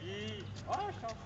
いい。あら、しょ。